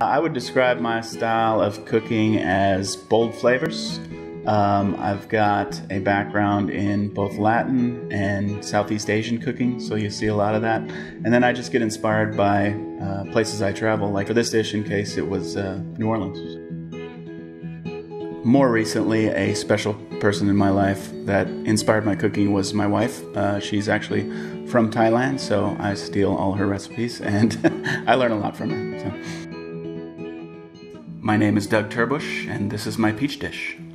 I would describe my style of cooking as bold flavors. Um, I've got a background in both Latin and Southeast Asian cooking, so you see a lot of that. And then I just get inspired by uh, places I travel. Like for this dish, in case it was uh, New Orleans. More recently, a special person in my life that inspired my cooking was my wife. Uh, she's actually from Thailand, so I steal all her recipes and I learn a lot from her. So. My name is Doug Turbush, and this is my PeachDish.